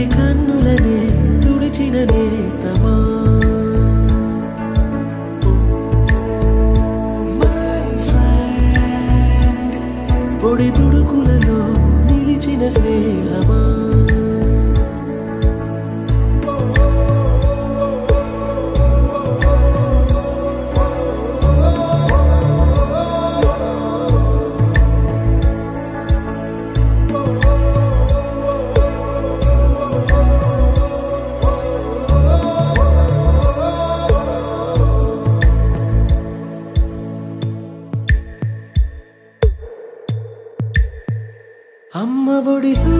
తడి కన్నులనే తుడిచిన నేస్తమా పొడి తుడుకులలో నిలిచిన స్నేహమా. అమ్మ ఒడిలో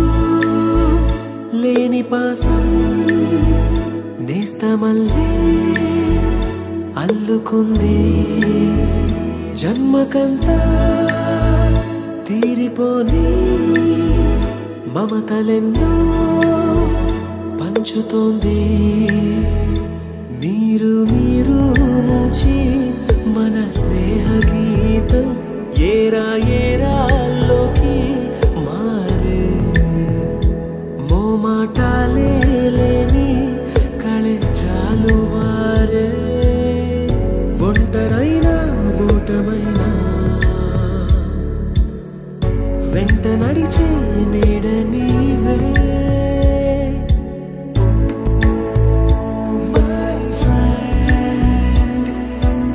లేని పాసం నేస్తమల్లే అల్లుకుంది. జన్మకంతా తీరిపోని మమతలెన్నో పంచుతోంది. మీరు మీరు నుంచి మన స్నేహ గీతం ఏరా వెంట నడిచే నీడ నీవే.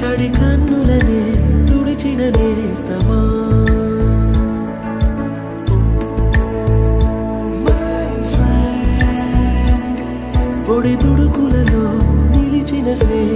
తడి కన్నులనే తుడిచిన నేస్తమా. పొడి తుడుకులలో నిలిచిన స్నేహ